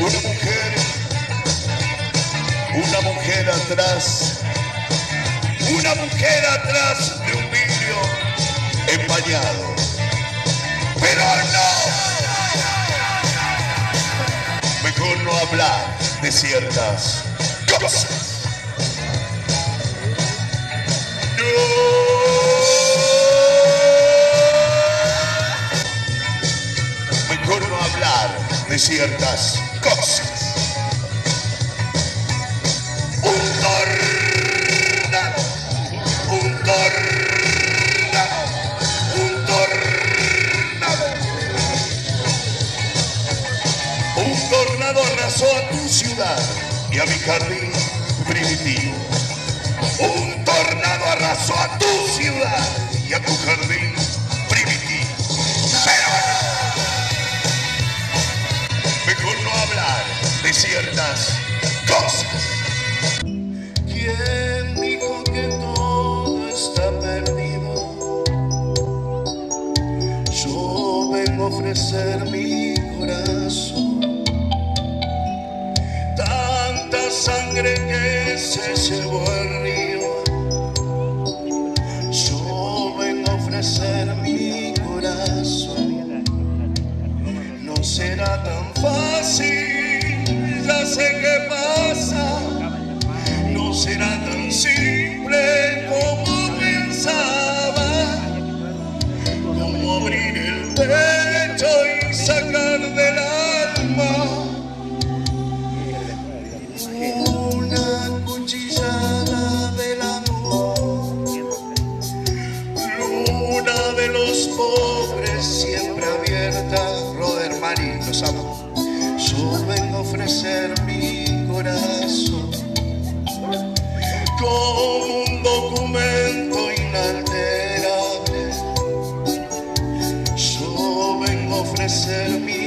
Una mujer, una mujer atrás, una mujer atrás de un vidrio empañado. Pero no, mejor no hablar de ciertas cosas. No. Mejor no hablar de ciertas Tornado arrasó a tu ciudad y a mi jardín primitivo. Un tornado arrasó a tu ciudad y a tu jardín primitivo. Pero no. Mejor no hablar de ciertas cosas. ¿Quién dijo que todo está perdido? Yo vengo a ofrecer mi corazón. Sangre que se llevó el río. Yo vengo a ofrecer mi corazón. No será tan fácil, ya sé qué Amo. Yo vengo ofrecer mi corazón como un documento inalterable. Yo vengo a ofrecer mi